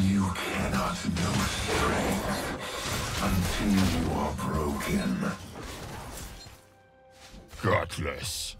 You cannot know strength until you are broken. Gutless.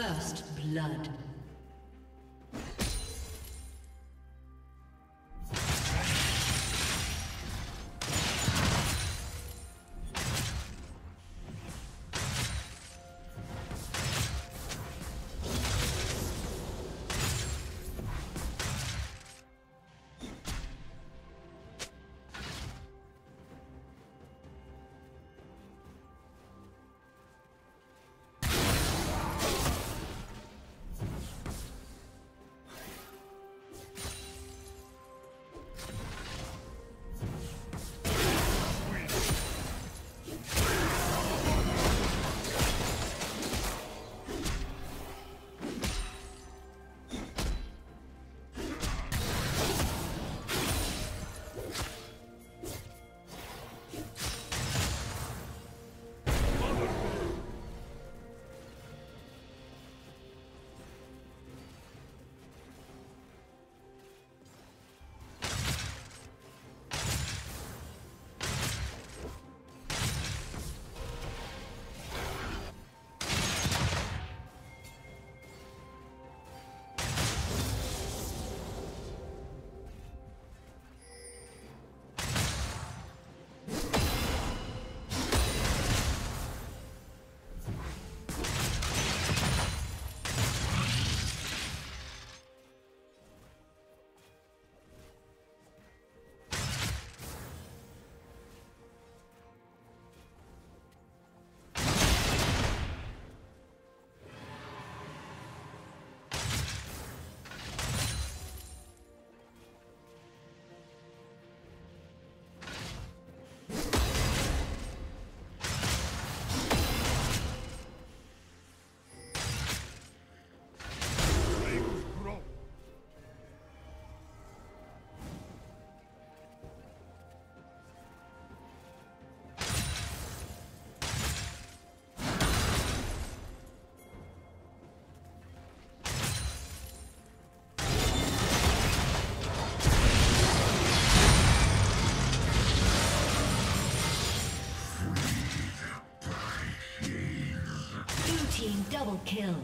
First blood. Double kill.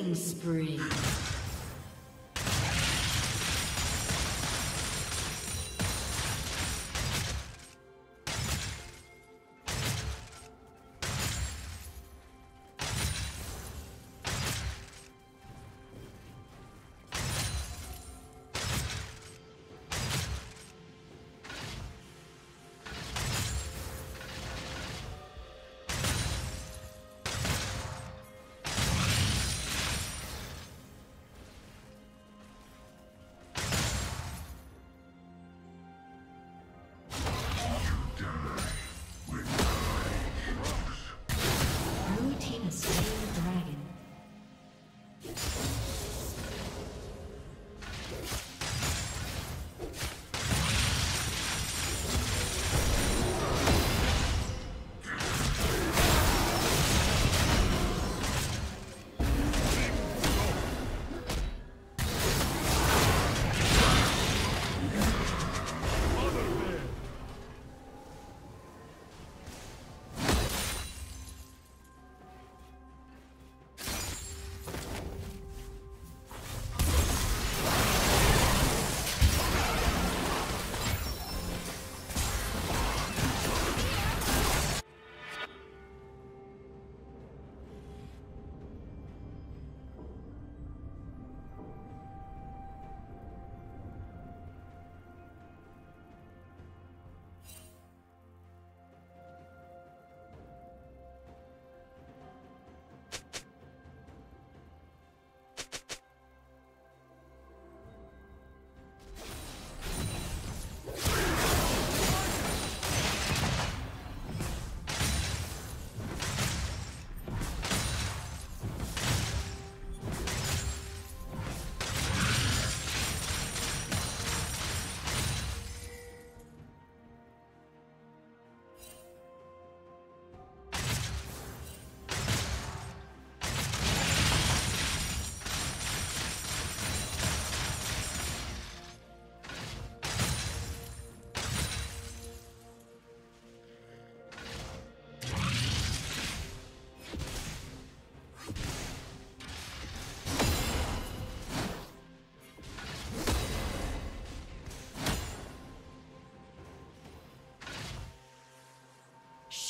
Killing spree.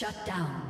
Shut down.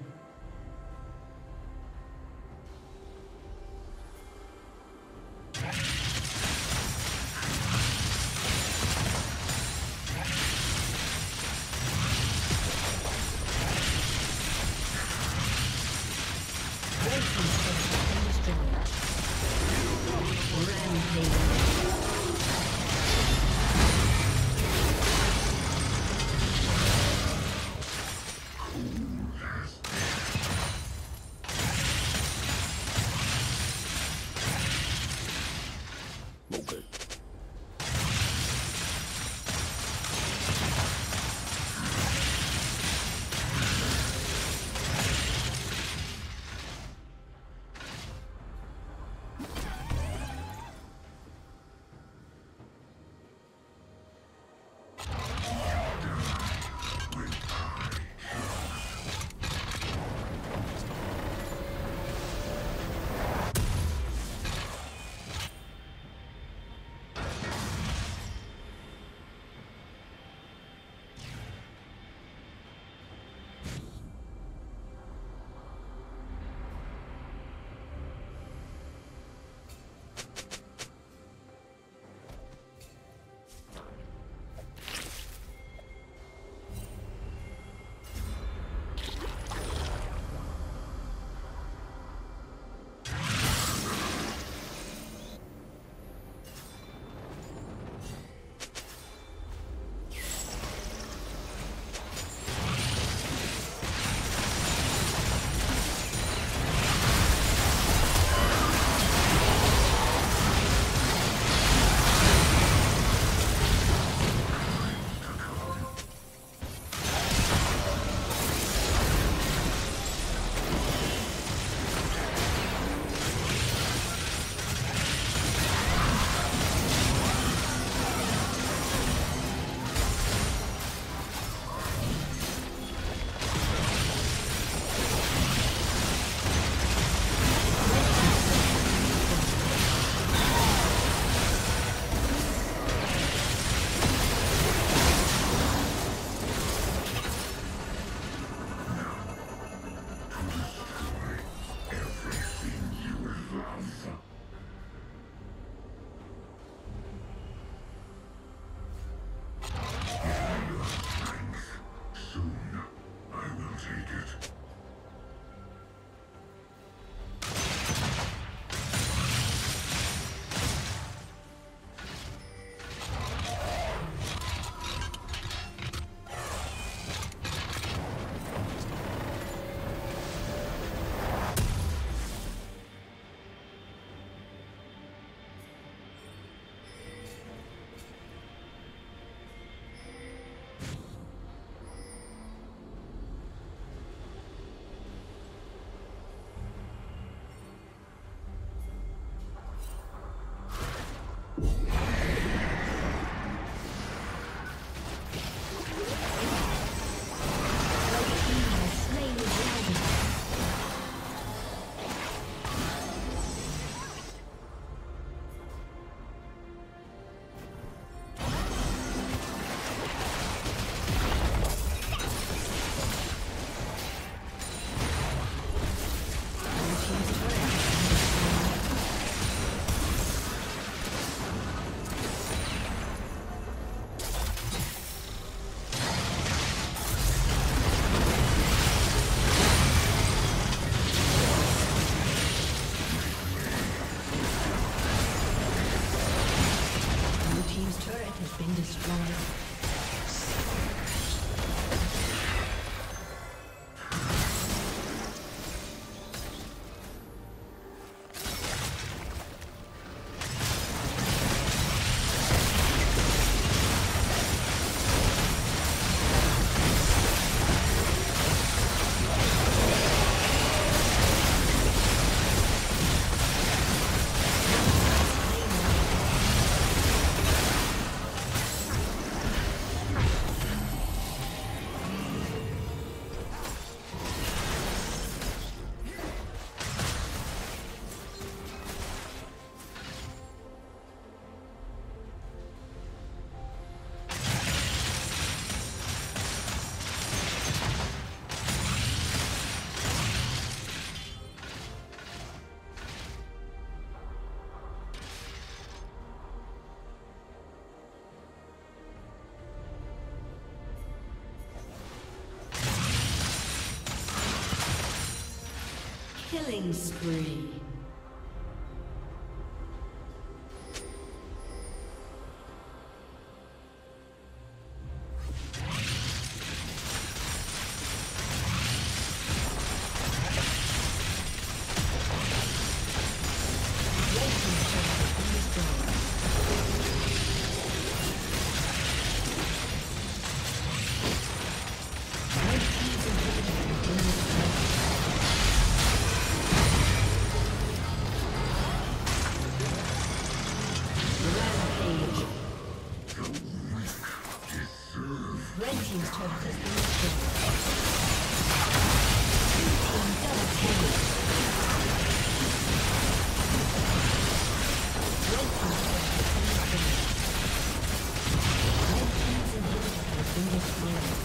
Killing spree. Thank you.